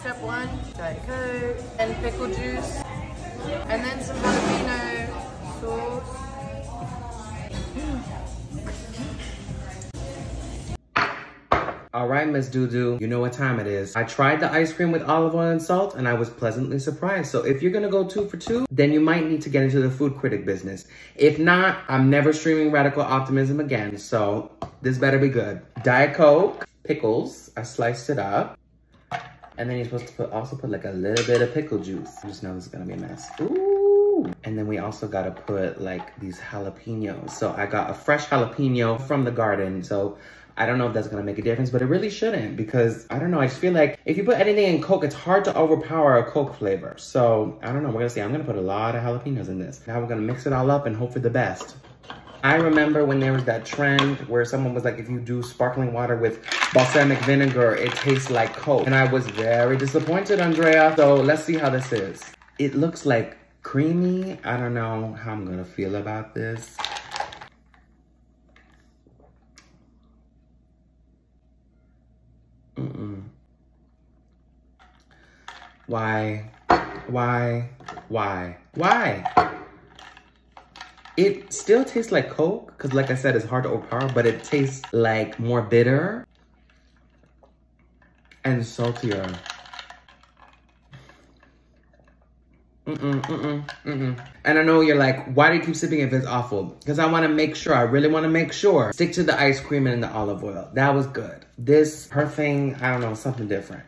Step one, Diet Coke, and pickle juice, and then some jalapeno sauce. All right, Miss Doodoo, you know what time it is. I tried the ice cream with olive oil and salt and I was pleasantly surprised. So if you're gonna go two for two, then you might need to get into the food critic business. If not, I'm never streaming Radical Optimism again. So this better be good. Diet Coke, pickles, I sliced it up. And then you're supposed to put also put like a little bit of pickle juice. I just know this is gonna be a mess. Ooh. And then we also gotta put like these jalapenos. So I got a fresh jalapeno from the garden. So I don't know if that's gonna make a difference, but it really shouldn't because I don't know. I just feel like if you put anything in Coke, it's hard to overpower a Coke flavor. So I don't know. We're gonna see. I'm gonna put a lot of jalapenos in this. Now we're gonna mix it all up and hope for the best. I remember when there was that trend where someone was like, if you do sparkling water with balsamic vinegar, it tastes like Coke. And I was very disappointed, Andrea. So let's see how this is. It looks like creamy. I don't know how I'm gonna feel about this. Mm-mm. Why? Why? Why? Why? It still tastes like Coke, because like I said, it's hard to overpower, but it tastes like more bitter and saltier. Mm-mm, mm-mm, mm-mm. And I know you're like, why do you keep sipping if it's awful? Because I want to make sure, I really want to make sure. Stick to the ice cream and the olive oil. That was good. This, her thing, I don't know, something different.